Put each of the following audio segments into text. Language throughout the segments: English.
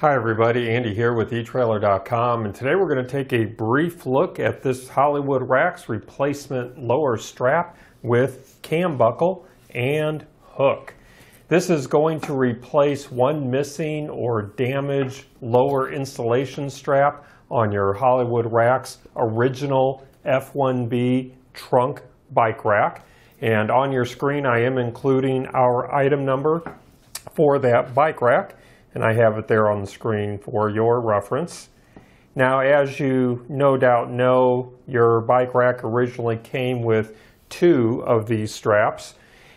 Hi everybody, Andy here with eTrailer.com and today we're going to take a brief look at this Hollywood Racks replacement lower strap with cam buckle and hook. This is going to replace one missing or damaged lower installation strap on your Hollywood Racks original F1B trunk bike rack. And on your screen I am including our item number for that bike rack and I have it there on the screen for your reference. Now, as you no doubt know, your bike rack originally came with two of these straps.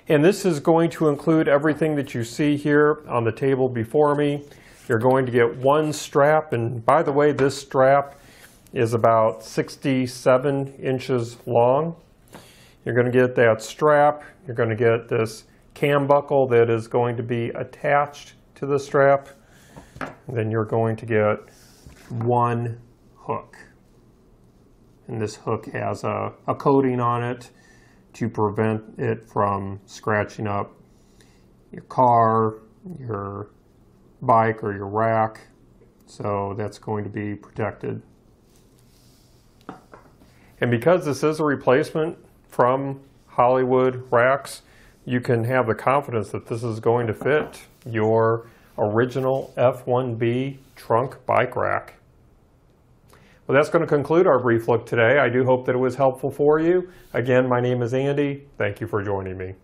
And this is going to include everything that you see here on the table before me. You're going to get one strap, and by the way, this strap is about 67 inches long. You're going to get that strap. You're going to get this cam buckle that is going to be attached to the strap. Then you're going to get one hook. And this hook has a, a coating on it to prevent it from scratching up your car, your bike, or your rack. So that's going to be protected. And because this is a replacement from Hollywood racks, you can have the confidence that this is going to fit your original F1B trunk bike rack. Well, that's going to conclude our brief look today. I do hope that it was helpful for you. Again, my name is Andy. Thank you for joining me.